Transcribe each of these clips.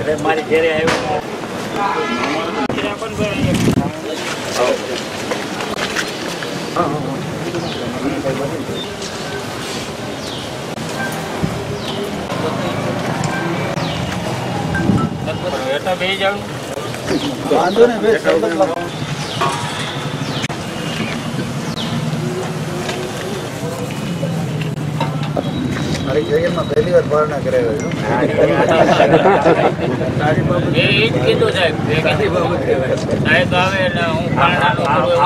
સાહેબ આવે એટલે હું પારણાનું કરું એવું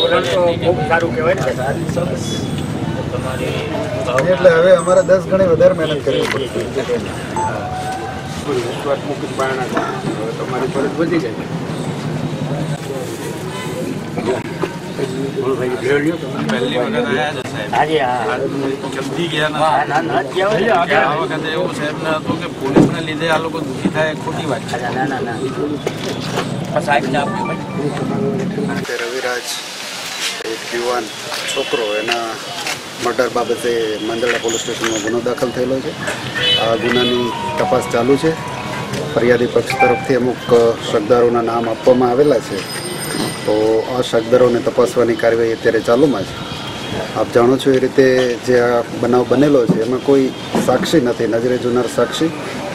બને જ નહીં. સારું કહેવાય ને તમારી એટલે હવે અમારે દસ ગણી વધારે મહેનત કરવી પડશે તમારી ફરજ વધી ગઈ. પહેલી વખત છે સાહેબ. જલ્દી ગયા. આ વખતે એવું સાહેબને હતું કે પોલીસને લીધે આ લોકો દુઃખી થાય ખોટી વાત છે. રવિરાજ એક યુવાન છોકરો એના મર્ડર બાબતે મંદરડા પોલીસ સ્ટેશનમાં ગુનો દાખલ થયેલો છે. આ ગુનાની તપાસ ચાલુ છે. ફરિયાદી પક્ષ તરફથી અમુક સરદારોના નામ આપવામાં આવેલા છે. તો આ શકદારોને તપાસવાની કાર્યવાહી અત્યારે ચાલુમાં છે. આપ જાણો છો એ રીતે જે આ બનાવ બનેલો છે, એમાં કોઈ સાક્ષી નથી, નજરે જોનાર સાક્ષી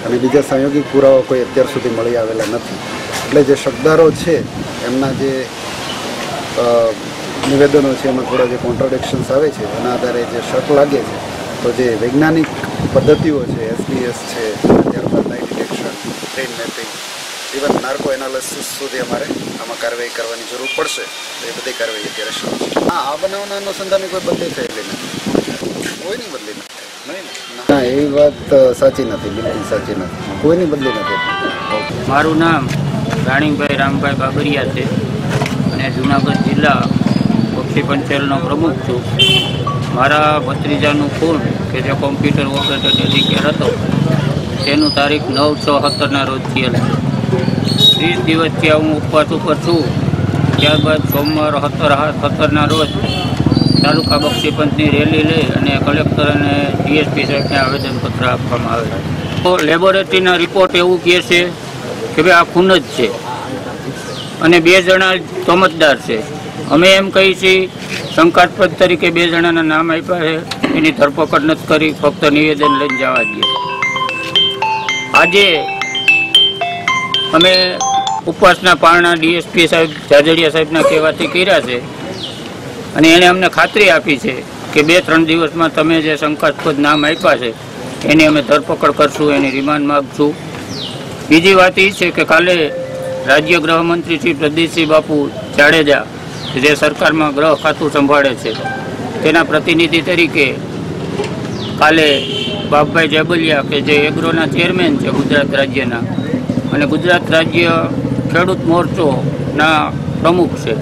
અને બીજા સંયોગિક પુરાવા કોઈ અત્યાર સુધી મળી આવેલા નથી. એટલે જે શકદારો છે, એમના જે નિવેદનો છે, એમાં થોડા જે કોન્ટ્રાડિક્શન્સ આવે છે, એના આધારે જે શક લાગે છે, તો જે વૈજ્ઞાનિક પદ્ધતિઓ છે, એસડીએસ છે, ત્યારબાદ light detection train mapping even narco analysis સુધી અમારે આમાં કાર્યવાહી કરવાની જરૂર પડશે. તો એ બધી કાર્યવાહી અત્યારે શરૂ છે. હા આ બનાવના અનુસંધાને કોઈ બદલી થયેલી નથી. કોઈની બદલી નથી. ના. એવી વાત સાચી નથી બિલકુલ સાચી નથી. કોઈની બદલી નથી. મારું નામ રાણીભાઈ રામભાઈ બાબરિયા છે. અને જુનાગઢ જિલ્લા પક્ષી પંચાયતનો પ્રમુખ છું. મારા ભત્રીજાનું ફૂલ કે જે કોમ્પ્યુટર ઓપરેટર કેર હતો તેનું તારીખ નવ છ સત્તરના રોજ થયેલ છે. ત્રીસ દિવસથી હું ઉપવાસ ઉપર છું. ત્યારબાદ સોમવાર સત્તર સત્તરના રોજ તાલુકા બક્ષી પંચની રેલી લઈ અને કલેક્ટર અને ડીએસપી સાહેબને આવેદનપત્ર આપવામાં આવે તો લેબોરેટરીના રિપોર્ટ એવું કહે છે કે ભાઈ આ ખૂન જ છે અને બે જણા સમજદાર છે. અમે એમ કહીએ છીએ, શંકાસ્પદ તરીકે બે જણાના નામ આપ્યા છે. એની ધરપકડ નથી કરી, ફક્ત નિવેદન લઈને જવા દઈએ. આજે અમે ઉપવાસના પારણા ડીએસપી સાહેબ જાજડિયા સાહેબના કહેવાથી કર્યા છે. અને એણે અમને ખાતરી આપી છે કે બે, ત્રણ દિવસમાં તમે જે શંકાસ્પદ નામ આપ્યા છે, એની અમે ધરપકડ કરશું, એની રિમાન્ડ માગશું. બીજી વાત એ છે કે કાલે રાજ્ય ગૃહમંત્રી શ્રી પ્રદીપસિંહ બાપુ જાડેજા, જે સરકારમાં ગ્રહ ખાતું સંભાળે છે, તેના પ્રતિનિધિ તરીકે કાલે બાપભાઈ જેબલિયા, કે જે એગ્રોના ચેરમેન છે ગુજરાત રાજ્યના અને ગુજરાત રાજ્ય ખેડૂત મોરચોના પ્રમુખ છે.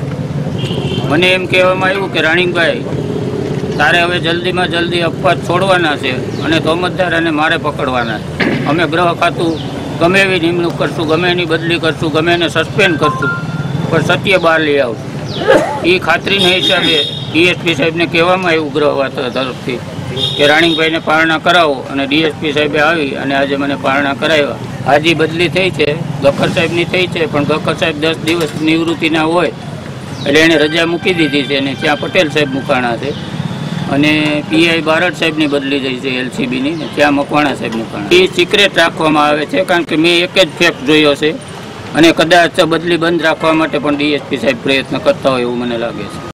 મને એમ કહેવામાં આવ્યું કે રાણીભાઈ તારે હવે જલ્દીમાં જલ્દી અપવાદ છોડવાના છે અને તોમતદાર અને મારે પકડવાના છે. અમે ગ્રહ ખાતું ગમે એવી નિમણૂક કરશું, ગમે એની બદલી કરશું, ગમે એને સસ્પેન્ડ કરશું, પણ સત્ય બહાર લઈ આવશું. એ ખાતરીના હિસાબે ડીએસપી સાહેબને કહેવામાં આવ્યું ગ્રહ તરફથી. કે રાણીભાઈને પારણા કરાવો અને ડીએસપી સાહેબે આવી અને આજે મને પારણા કરાવ્યા. હાજી બદલી થઈ છે ગખર સાહેબની થઈ છે, પણ ગખર સાહેબ દસ દિવસ નિવૃત્તિના હોય, એટલે એણે રજા મૂકી દીધી છે અને ત્યાં પટેલ સાહેબ મુકાણા છે. અને પીઆઈ બારડ સાહેબની બદલી થઈ છે એલસીબીની ને ત્યાં મકવાણા સાહેબ મુકાણા. એ સિક્રેટ રાખવામાં આવે છે, કારણ કે મેં એક જ ફેક્ટ જોયો છે. અને કદાચ બદલી બંધ રાખવા માટે પણ ડીએસપી સાહેબ પ્રયત્ન કરતા હોય એવું મને લાગે છે.